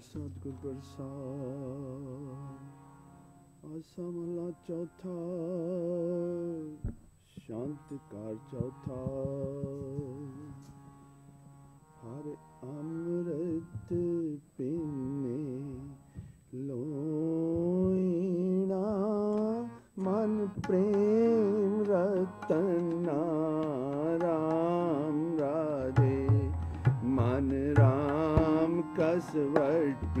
ਸਤਿਗੁਰ ਪ੍ਰਸਾਦ। ਆਸਾ ਮਹਲਾ ਚੌਥਾ, ਸ਼ਾਂਤ ਕਾਰ ਚੌਥਾ। ਹਰ ਅੰਮ੍ਰਿਤ ਪੀਨੇ ਲੋਇਣਾ ਮਨ ਪ੍ਰੇਮ ਰਤਨ ਰਾਮ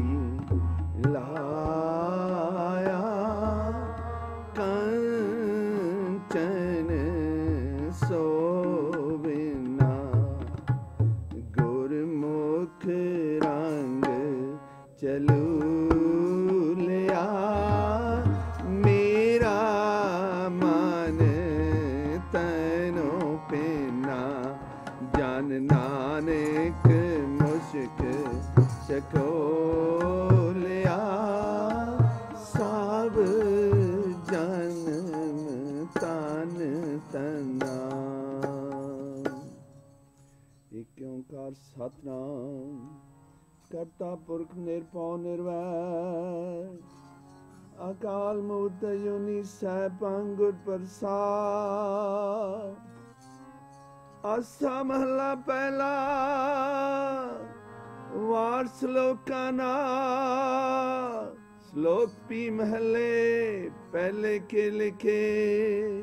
ਸੈਭੰ ਗੁਰ ਪ੍ਰਸਾਦ। ਆਸਾ ਮਹਲਾ ਪਹਿਲਾ ਵਾਰ ਸ਼ਲੋਕਾਂ ਨਾਲ ਸ਼ਲੋਕ ਪੀ ਮਹਲੇ ਪਹਿਲੇ ਕੇ ਲਿਖੇ।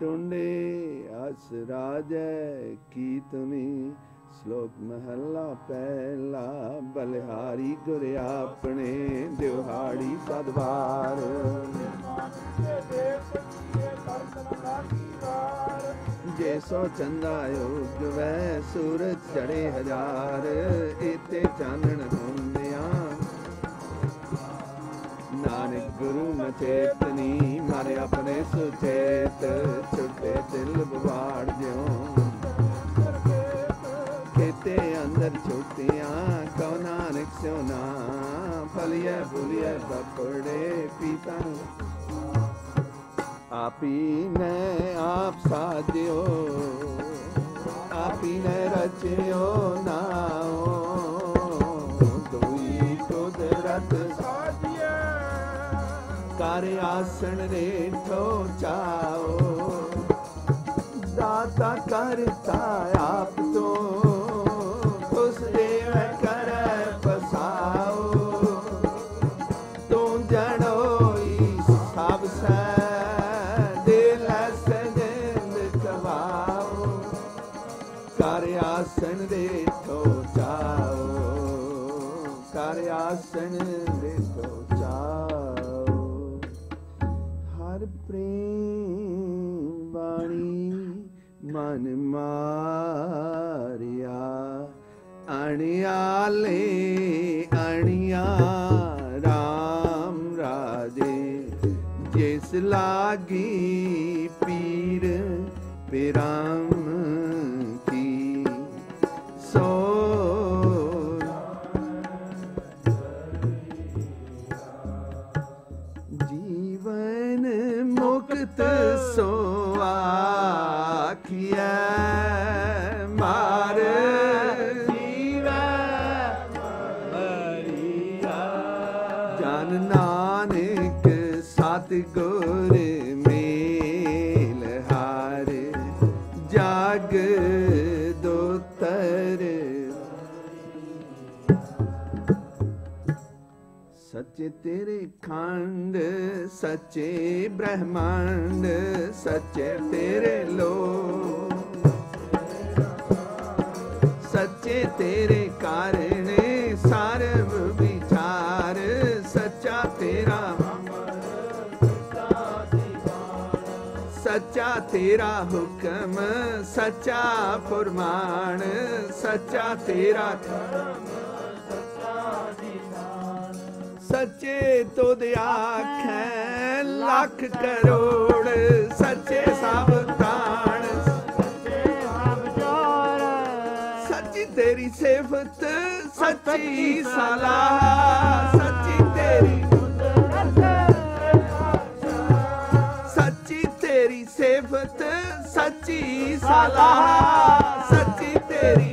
ਟੁੰਡੇ ਅਸ ਰਾਜੈ ਕੀ ਤੁਨੀ, ਸ਼ਲੋਕ ਮਹੱਲਾ ਪਹਿਲਾ, ਬਲਿਹਾਰੀ ਗੁਰ ਆਪਣੇ ਦਿਵਹਾੜੀ ਸਦਵਾਰ ਜੇ ਸੋ ਚੰਦਾ ਉਗਵੈ ਸੂਰਜ ਚੜੇ ਹਜ਼ਾਰ ਇਤੇ ਚਾਨਣ ਹੁੰਦਿਆਂ ਨਾਨਕ ਗੁਰੂ ਨ ਮਾਰੇ ਆਪਣੇ ਸੁਚੇਤ ਛੁੱਟੇ ਦਿਲ ਬਵਾੜ ਜਿਉ ਖੇਤੇ ਅੰਦਰ ਛੁੱਟੀਆਂ ਕਉ ਨਾਨਕ ਸਿਉ ਨਾ ਫਲਿਐ ਫੁਲਿਐ ਬਪੜੇ ਪੀਤਾ ਆਪੀ ਨੇ ਆਪ ਸਾਜਿਓ ਆਪੀ ਨੇ ਰਚਿਓ ਨਾਓ ਦੁਈ ਕੁਦਰਤ ਕਰ ਆਸਣ ਰੇਠੋ ਚਾਓ ਦਾਤਾ ਕਰਤਾ ਆਪ ਤੋਂ ਅਣਿਆਲੇ ਅਣਿਆ RAM ਰਾਜੇ ਜਿਸ ਲਾਗੀ ਪੀਰ ਪਿਰਾਮ ਸੱਚੇ ਤੇਰੇ ਖੰਡ, ਸੱਚੇ ਬ੍ਰਹਮੰਡ, ਸੱਚੇ ਤੇਰੇ ਲੋ ਸੱਚੇ ਤੇਰੇ ਕਾਰਨ ਸਰਬ ਵਿਚਾਰ, ਸੱਚਾ ਤੇਰਾ ਸੱਚਾ ਤੇਰਾ ਹੁਕਮ, ਸੱਚਾ ਫਰਮਾਨ, ਸੱਚਾ ਤੇਰਾ ਸੱਚੇ ਤੁਧ ਆਖੈ ਲੱਖ ਕਰੋੜ ਸੱਚੇ ਸਭ ਤਾਣ ਸੱਚੀ ਤੇਰੀ ਸਿਫਤ ਸੱਚੀ ਸਲਾਹ। ਸੱਚੀ ਤੇਰੀ ਸੱਚੀ ਤੇਰੀ ਸਿਫਤ ਸੱਚੀ ਸਲਾਹ। ਸੱਚੀ ਤੇਰੀ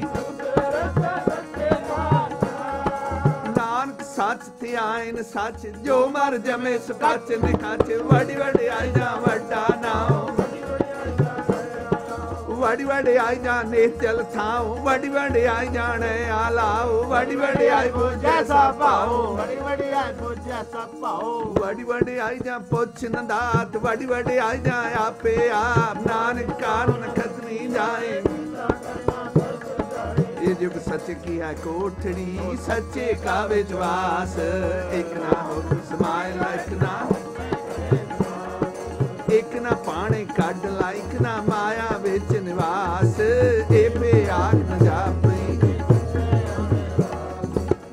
ਨਾਇਨ ਸੱਚ ਜੋ ਮਰ ਜਮੇ ਸੁਕੱਚ ਨਿਖਾਚ ਵੜੀ ਵੜੀ ਆਈ ਜਾ ਵੱਡਾ ਨਾਮ ਵੜੀ ਵੜੀ ਆਈ ਜਾ ਨਿਸ਼ਚਲ ਥਾਉ। ਵੜੀ ਵੜੀ ਆਈ ਜਾਣੇ ਆਲਾਉ ਵੜੀ ਵੜੀ ਆਈ ਬੁਝੈ ਸਾ ਪਾਉ ਬੜੀ ਬੜੀ ਆਈ ਬੁਝੈ ਸਭ ਪਾਉ ਵੜੀ ਵੜੀ ਆਈ ਜਾ ਪੁੱਛ ਨਦਾਤ ਵੜੀ ਵੜੀ ਆਈ ਜਾ ਆਪੇ ਆਪ। ਨਾਨਕ ਕਾਨੂੰਨ ਖਤਨੀ ਜਾਏ। ਇਹ ਜੁਗ ਸੱਚ ਕੀ ਹੈ ਕੋਠੜੀ, ਸੱਚੇ ਕਾ ਵਿਸ਼ਵਾਸ। ਇੱਕ ਨਾ ਹੋ ਸਮਾਇ ਲਾਇਕ ਨਾ। ਇੱਕ ਨਾ ਪਾਣੇ ਕੱਢ ਲਾ ਨਾ ਮਾਇਆ ਵਿੱਚ ਨਿਵਾਸ। ਏ ਪਿਆਰ ਨ ਜਾਪਈ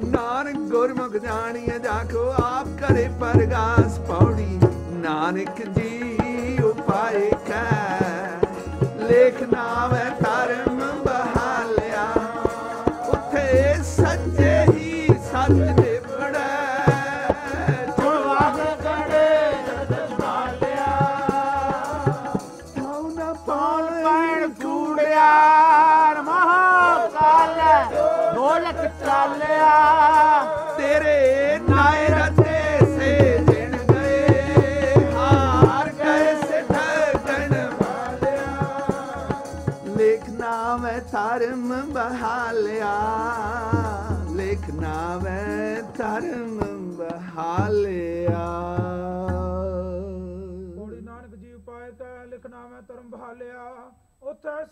ਨਾਨਕ ਗੁਰਮੁਖ ਜਾਣੀਏ ਜਾਖੋ ਆਪ ਕਰੇ ਪਰਗਾਸ। ਪੌੜੀ ਨਾਨਕ ਜੀ ਉਪਾਏ ਕੈ। ਲੇਖ ਨਾਮੈ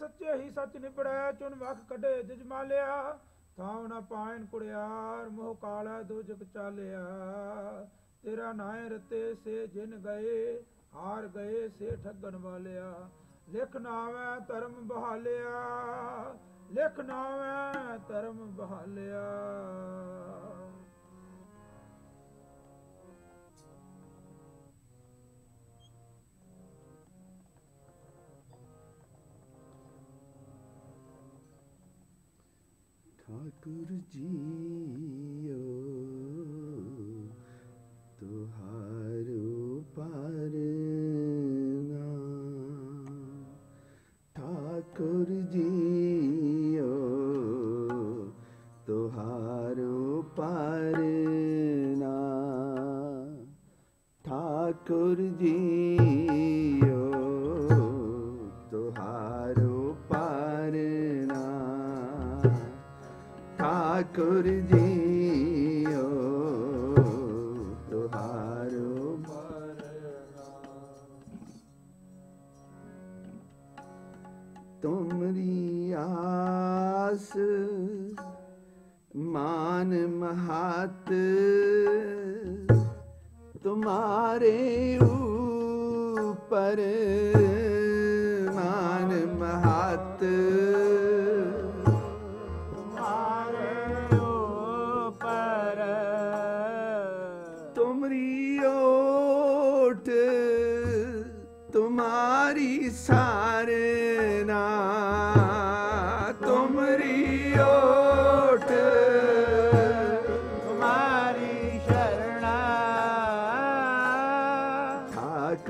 ਸੱਚੇ ਹੀ ਸੱਚ ਨਿਬੜੈ ਚੁਨ ਵਖ ਕੱਢੇ ਜਜਮਾਲਿਆ ਥਾਉ ਨਾ ਪਾਇਨ ਕੁੜਿਆਰ, ਮੋਹ ਕਾਲਾ ਦੁਜਕ ਚਾਲਿਆ। ਤੇਰਾ ਨਾਏ ਰਤੇ ਸੇ ਜਿਨ ਗਏ, ਹਾਰ ਗਏ ਸੇ ਠੱਗਣ ਵਾਲਿਆ। ਲਿਖ ਨਾਵੇਂ ਧਰਮ ਬਹਾਲਿਆ, ਲਿਖ ਨਾਵੇਂ ਧਰਮ ਬਹਾਲਿਆ। Guruji. ठाकुर जियो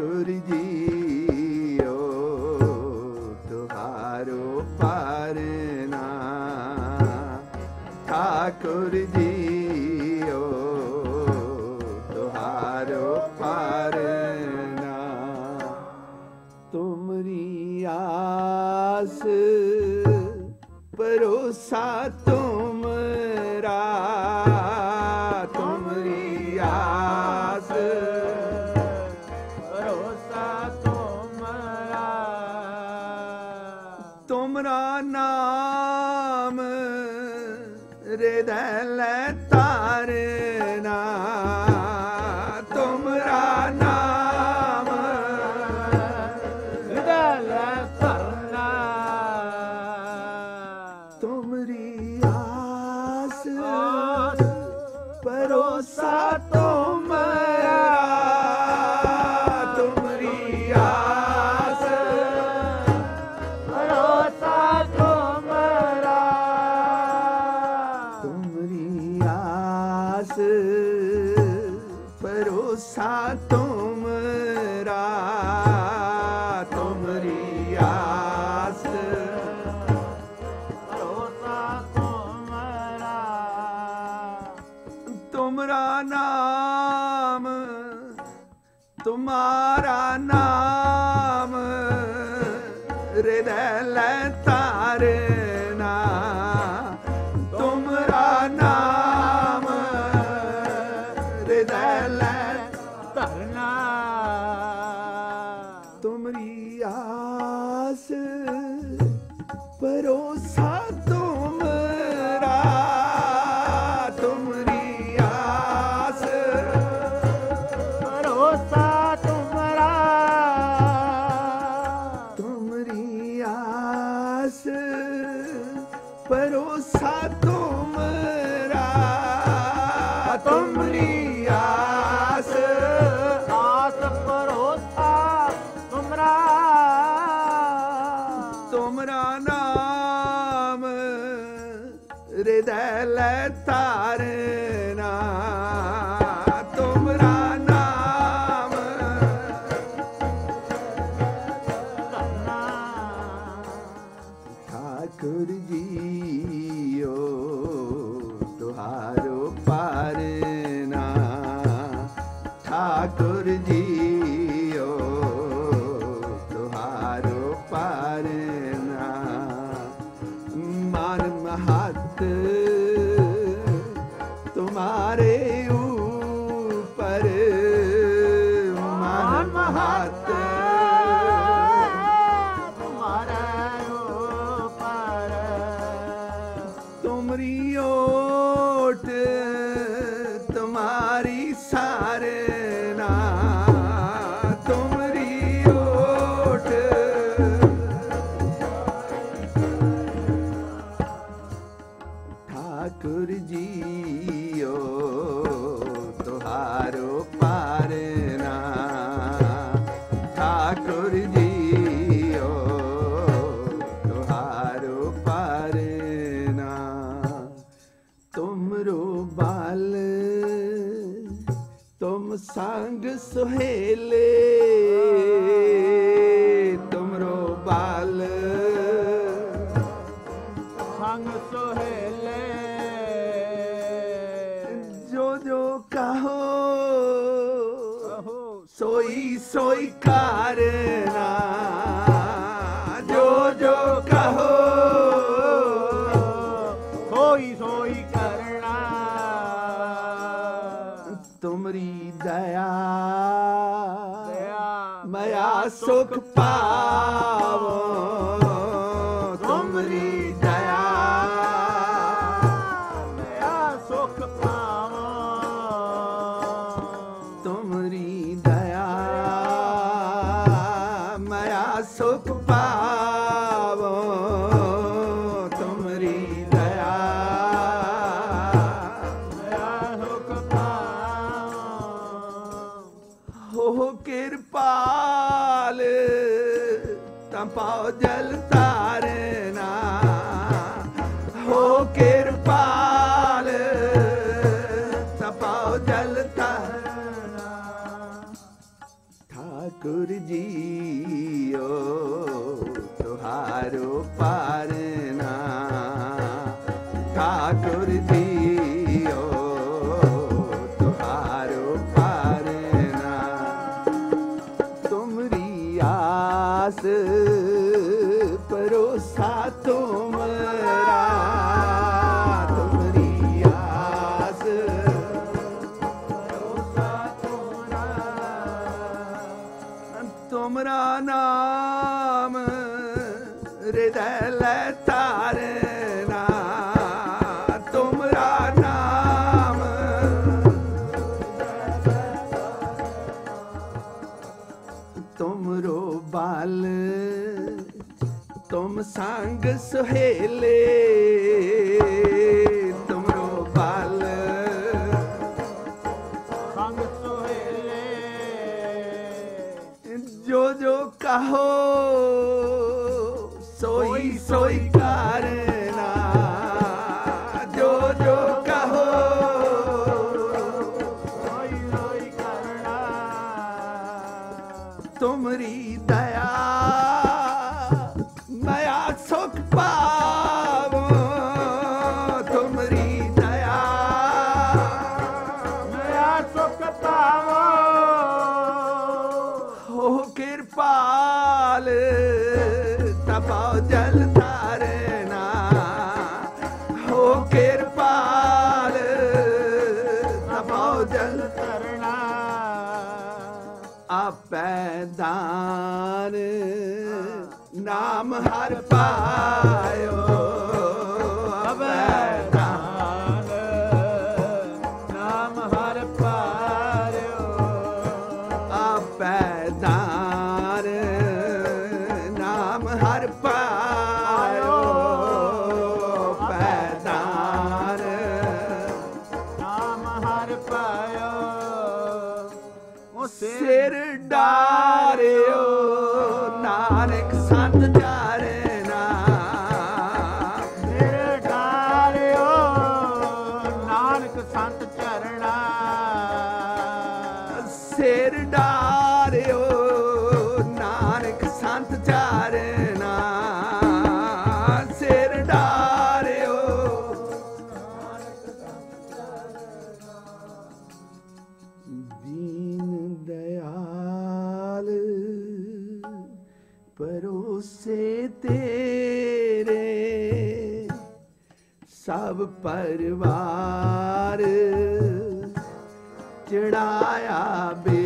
ठाकुर जी ओ तुम्हारो पारना ठाकुर जी ਆਸ ਤੁਮਰੀ ਦਇਆ ਮਰਾ ਸੁਖ ਪਾ पारना ठाकुर दी ਤੁਮਰੀ ਦਇਆ। ਪਾਇਓ ਉਹ ਸਿਰ ਡਾਰਿਓ। ਪਰਿਵਾਰ ਚੜਾਇਆ ਬੇ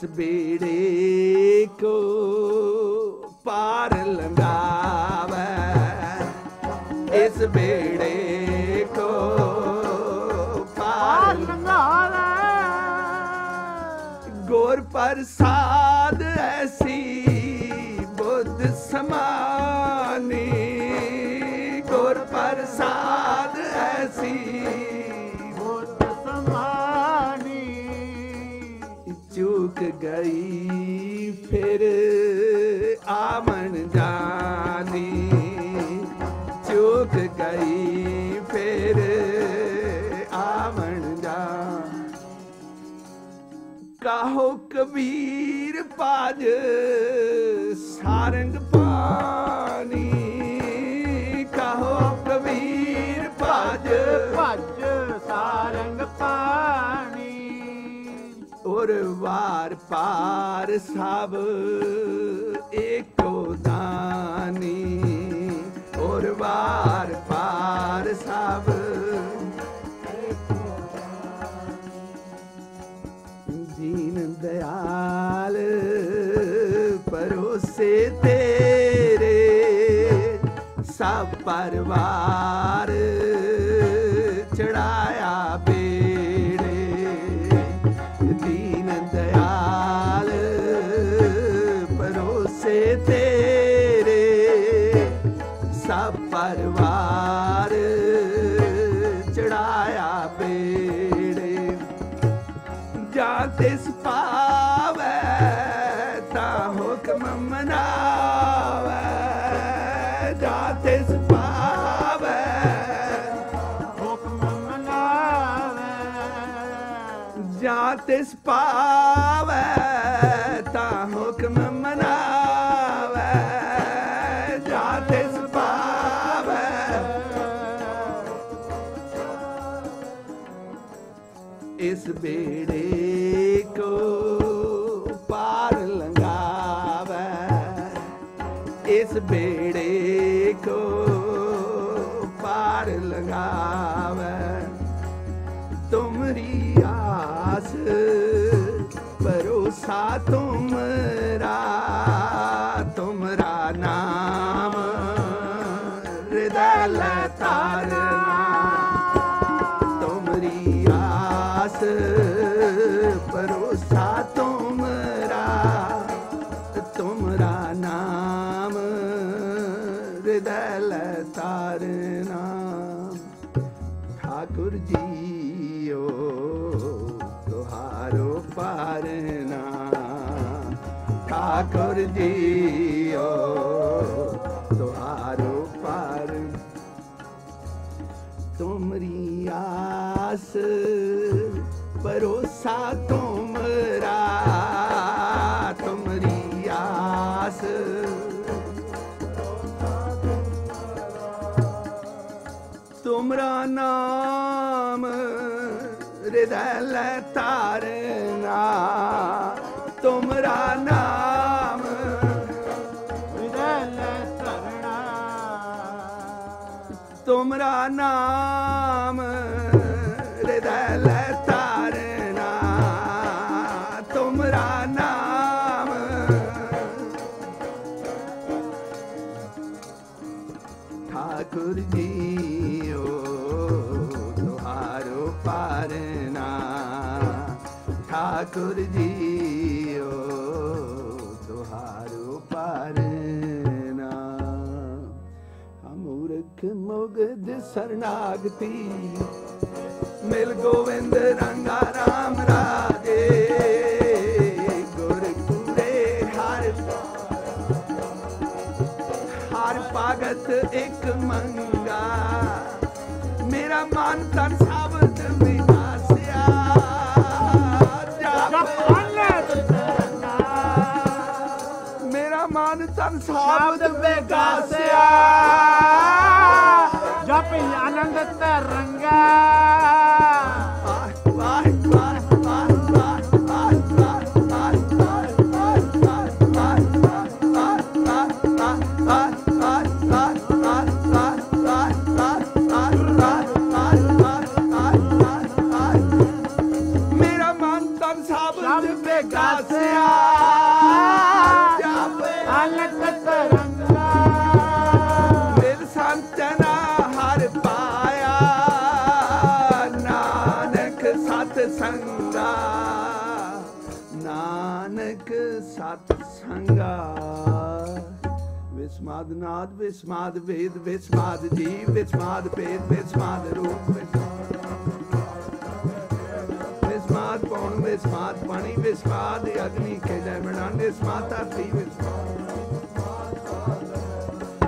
ਇਸ ਬੇੜੇ ਕੋ ਪਾਰ ਲੰਘਾਵੇ। ਇਸ ਬੇੜੇ ਕੋ ਪਾਰ ਲੰਘਾਵੇ। ਗੁਰ ਪ੍ਰਸਾਦ ਗਈ ਫਿਰ ਆਮਨ ਜਾਨੀ। ਚੁੱਕ ਗਈ ਫਿਰ ਆਮਨ ਜਾਨ। ਕਾਹੋ ਕਬੀਰ ਪਾਜ ਸਾਰੰਗ ਪਾਣੀ ਕਾਹੋ ਕਬੀਰ ਪਾਜ ਭੱਜ ਸਾਰੰਗ ਪਾਣੀ ਔਰ ਵਾਰ ਪਾਰ ਸਭ ਏਕੋ ਦਾਨੀ। ਔਰ ਵਾਰ ਪਾਰ ਸਭ ਦੀਨ ਦਇਆਲ ਪਰੋਸੇ ਤੇਰੇ। ਸਭ ਪਰਵਾਰ ਜਾ ਤਿਸ ਤਾ ਹੁਕਮ ਮਨਾਵੇ ਜਾ ਤਿਸ ਪਾਵੇ ਹੁਕਮ इस बेड़े को पार लगावे तुमरी आस भरोसा तुमरा तुमरा नाम पर जियो तुहारो पर तुमरी आस भरोसा तुमरा तुमरी आस तुमरा नाम हृदय लता हमरा नाम ਸਰਨਾਗਤੀ ਮਿਲ ਗੋਵਿੰਦ ਰੰਗਾ ਰਾਮ ਰਾਜੇ ਗੁਰ ਗੁਰੇ ਹਰ ਹਰ ਭਗਤ ਇੱਕ ਮੰਗਾ ਮੇਰਾ ਮਨ ਤਨ ਸਾਬਤ ਮਿਆਸਿਆ ਮੇਰਾ ਮਨ ਤਨ ਸਾਬਤ ਵਿਗਾਸਿਆ Japin Ananda Terenggan ਨਾਨਕ ਸਤ ਸੰਗਾ। ਵਿਸਮਾਦ ਨਾਦ, ਵਿਸਮਾਦ ਵੇਦ, ਵਿਸਮਾਦ ਜੀਵ, ਵਿਸਮਾਦ ਭੇਦ, ਵਿਸਮਾਦ ਰੂਪ। ਵਿਸਮਾਦ ਪੌਣ ਵਿਸਮਾਦ ਪਾਣੀ ਵਿਸਮਾਦ ਅਗਨੀ ਖੇਜੈ ਮਣਾਂਡੇ ਵਿਸਮਾਦ ਧਰਤੀ, ਵਿਸਮਾਦ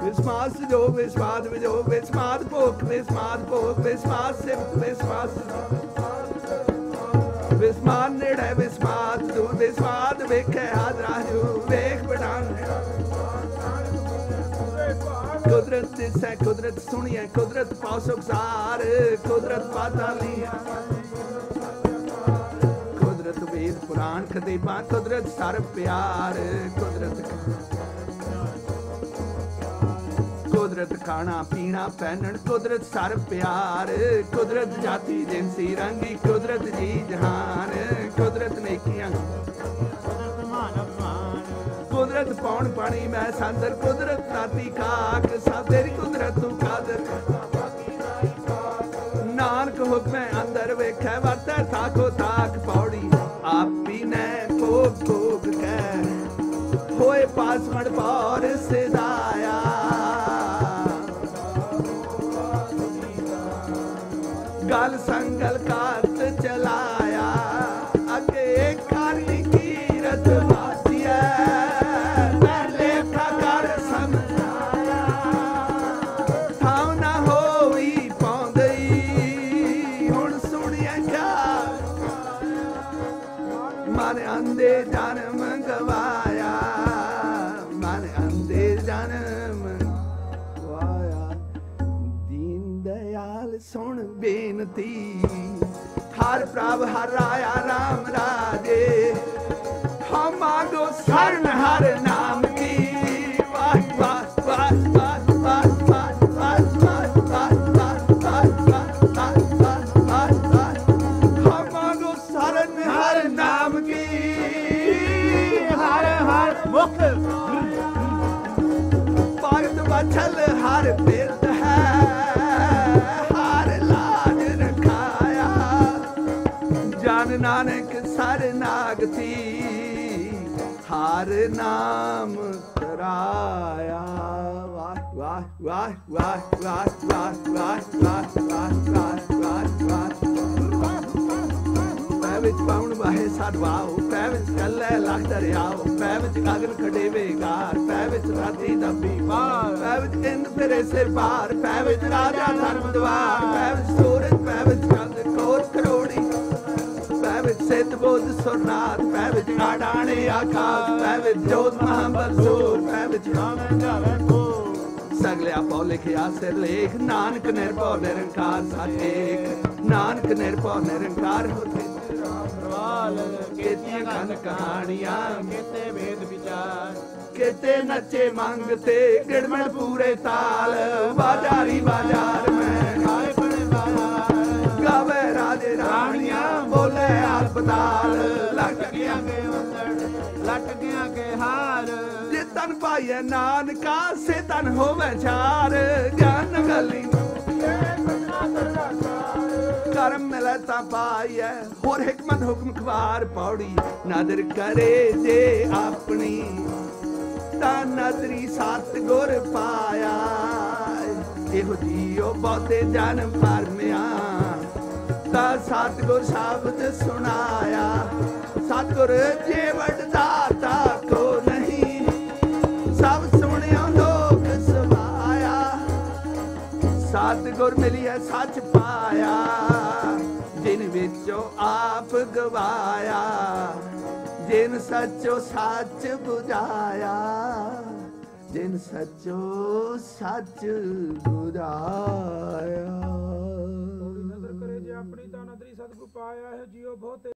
ਵਿਸਮਾਦ ਜੋ ਵਿਸਮਾਦ ਵਿਜੋ, ਵਿਸਮਾਦ ਭੋਗ ਵਿਸਮਾਦ ਭੋਗ, ਵਿਸਮਾਦ ਸਿਫਤ ਵਿਸਮਾਦ ਵਿਸਮਾਦ ਨੇੜੇ ਵਿਸਮਾਦ ਤੂੰ ਵਿਸਮਾਦ ਵੇਖੇ ਹਾਜ਼ਰਾ ਜੂ ਵੇਖ ਬਟਾਨ ਕੁਦਰਤ ਦਿਸੈ ਕੁਦਰਤ ਸੁਣੀਐ, ਕੁਦਰਤ ਪਾਉ ਸੁਖਸਾਰ ਕੁਦਰਤ ਪਾਤਾਲੀ ਕੁਦਰਤ ਵੇਦ ਪੁਰਾਣ ਖਤੀਬਾ ਕੁਦਰਤ ਸਰ ਪਿਆਰ, ਕੁਦਰਤ ਕੁਦਰਤ ਖਾਣਾ ਪੀਣਾ ਪਹਿਨਣ, ਕੁਦਰਤ ਸਰ ਪਿਆਰ, ਕੁਦਰਤ ਜਾਤੀ ਜਿੰਸੀ ਰੰਗੀ, ਕੁਦਰਤ ਜੀ ਜਹਾਨ, ਕੁਦਰਤ ਨੇਕੀਆਂ ਕੁਦਰਤ ਮਾਨਵ ਮਾਨ ਕੁਦਰਤ ਪੌਣ ਪਾਣੀ ਮੈਂ ਸੰਦਰ, ਕੁਦਰਤ ਨਾਤੀ ਖਾਕ ਸਭ ਤੇਰੀ ਕੁਦਰਤ ਤੂੰ ਕਾਦਰ ਨਾਨਕ ਹੁਕਮੇ ਅੰਦਰ ਵੇਖੈ, ਵਰਤੈ ਥਾਕੋ ਥਾਕ ਪੌੜੀ। ਆਪੀ ਨੇ ਭੋਗ ਭੋਗ ਕੈ। ਹੋਏ ਪਾਸਮੜ ਪੌਰ ਸਿਦਾਇਆ ਸੁਨਤੀ ਹਰ ਪ੍ਰਭ ਹਰ ਰਾਇਆ ਰਾਮ ਰਾਜੇ। ਹਮਾਗੋ ਸਰਨ ਹਰ ਨਾ ਹਰ ਨਾਮ ਤਰਾਇਆ ਵਾਹ ਵਾਹ ਵਾਹ ਵਾਹ ਵਾਹ ਵਾਹ ਵਾਹ ਵਾਹ ਵਾਹ ਵਾਹ ਵਾਹ ਪੈ ਵਿੱਚ ਪਾਉਣ ਵਾਹੇ ਸਾਧਵਾਓ ਪੈ ਵਿੱਚ ਕੱਲੇ ਲੱਖ ਦਰਿਆਓ ਪੈ ਵਿੱਚ ਗਗਨ ਖੜੇ ਗਾਰ ਪੈ ਵਿੱਚ ਰਾਤੀ ਦੱਬੀ ਮਾਰ ਪੈ ਵਿੱਚ ਇੰਦ ਫਿਰੇ ਸਿਰ ਪਾਰ ਪੈ ਵਿੱਚ ਰਾਜਾ ਧਰਮ ਦਵਾਰ ਪੈ ਵਿੱਚ ਸੂਰਜ ਪੈ ਵਿੱਚ ਚੰਦ ਕੋਰ ਕਰੋੜੀ ਸਿੱਧ ਬੋਧ ਸੁਰਨਾਥ ਪੈ ਵਿੱਚ ਆਡਾਣੇ ਆਕਾਸ਼ ਪੈ ਵਿੱਚ ਜੋਤ ਮਹਾਬਲਸੂਰ ਪੈ ਵਿੱਚ ਨਾਵੇਂ ਜਾਵੇ ਕੋ ਸਗਲੇ ਆਪੋ ਲਿਖਿਆ ਸਿਰ ਲੇਖ, ਨਾਨਕ ਨਿਰਭਉ ਨਿਰੰਕਾਰ ਸਾਚੇਕ ਨਾਨਕ ਨਿਰਭਉ ਨਿਰੰਕਾਰ ਹੋਤੇ ਪ੍ਰਵਾਲ ਕੀਤੀਆਂ ਕਨ ਕਹਾਣੀਆਂ, ਕੀਤੇ ਵੇਦ ਵਿਚਾਰ। ਕਿਤੇ ਨੱਚੇ ਮੰਗਤੇ ਗਿੜਮਣ ਪੂਰੇ ਤਾਲ, ਬਾਜ਼ਾਰੀ ਬਾਜ਼ਾਰ ਮੈਂ ਹਸਪਤਾਲ ਲੱਗ ਗਿਆ ਕੇ ਅੰਦਰ ਲਟ ਗਿਆ ਕੇ ਹਾਰ। ਜੇ ਤਨ ਪਾਈਏ ਨਾਨਕਾ, ਸੇ ਤਨ ਹੋਵੇ ਚਾਰ ਗਿਆਨ ਗਲੀ ਕਰਮ ਮਿਲੇ ਤਾਂ ਪਾਈਏ ਹੋਰ ਹਕਮਤ ਹੁਕਮ ਖਵਾਰ ਪੌੜੀ। ਨਦਰ ਕਰੇ ਜੇ ਆਪਣੀ, ਤਾਂ ਨਦਰੀ ਸਤ ਗੁਰ ਪਾਇਆ। ਇਹੋ ਜੀਓ ਬਹੁਤੇ ਜਨਮ ਪਰਮਿਆ। ਤਾਂ ਸਤਿਗੁਰ ਸ਼ਬਦ ਸੁਣਾਇਆ। ਸਤਿਗੁਰ ਜੇ ਵਡਦਾਤਾ ਕੋ ਨਹੀਂ, ਸਭ ਸੁਣਿਆ ਲੋਕ ਸਵਾਇਆ ਸਤਿਗੁਰ ਮਿਲਿਆ ਸੱਚ ਪਾਇਆ, ਜਿਨ ਵਿੱਚੋਂ ਆਪ ਗਵਾਇਆ, ਜਿਨ ਸੱਚੋ ਸੱਚ 부ਝਾਇਆ ਜਿਨ ਸੱਚੋ ਸੱਚ 부 ਪਾਇਆ ਹੈ ਜਿਉ ਬਹੁਤੇ